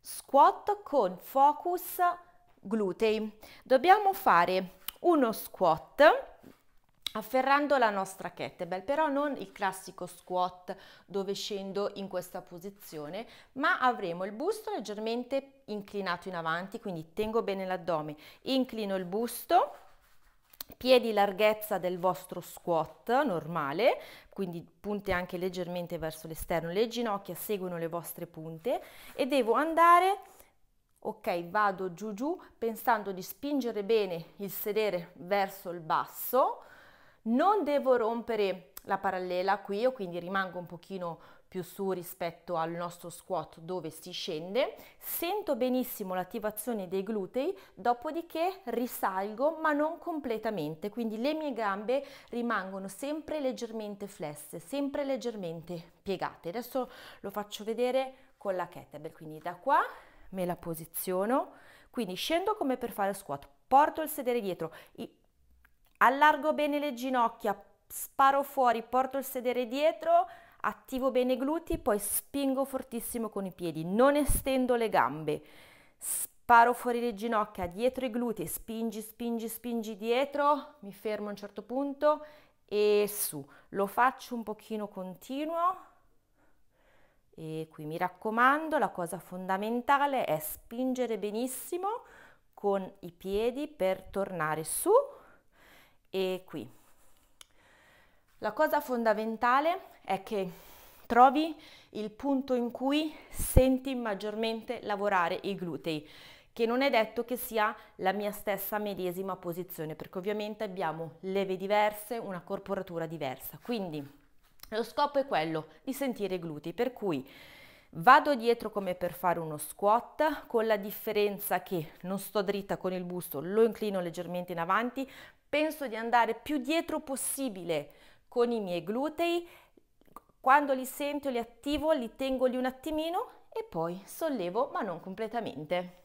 squat con focus glutei. Dobbiamo fare uno squat afferrando la nostra kettlebell, però non il classico squat dove scendo in questa posizione, ma avremo il busto leggermente inclinato in avanti, quindi tengo bene l'addome, inclino il busto, piedi larghezza del vostro squat normale, quindi punte anche leggermente verso l'esterno, le ginocchia seguono le vostre punte e devo andare ok vado giù giù pensando di spingere bene il sedere verso il basso. Non devo rompere la parallela qui, o quindi rimango un pochino più su rispetto al nostro squat dove si scende, sento benissimo l'attivazione dei glutei, dopodiché risalgo ma non completamente, quindi le mie gambe rimangono sempre leggermente flesse, sempre leggermente piegate. Adesso lo faccio vedere con la kettlebell, quindi da qua me la posiziono, quindi scendo come per fare squat, porto il sedere dietro, allargo bene le ginocchia, sparo fuori, porto il sedere dietro, attivo bene i glutei, poi spingo fortissimo con i piedi, non estendo le gambe, sparo fuori le ginocchia, dietro i glutei, spingi, spingi, spingi dietro, mi fermo a un certo punto e su. Lo faccio un pochino continuo e qui mi raccomando, la cosa fondamentale è spingere benissimo con i piedi per tornare su e qui. La cosa fondamentale è che trovi il punto in cui senti maggiormente lavorare i glutei, che non è detto che sia la mia stessa medesima posizione, perché ovviamente abbiamo leve diverse, una corporatura diversa. Quindi lo scopo è quello di sentire i glutei, per cui Vado dietro come per fare uno squat, con la differenza che non sto dritta con il busto, lo inclino leggermente in avanti, penso di andare più dietro possibile con i miei glutei, quando li sento, li attivo, li tengo lì un attimino e poi sollevo ma non completamente.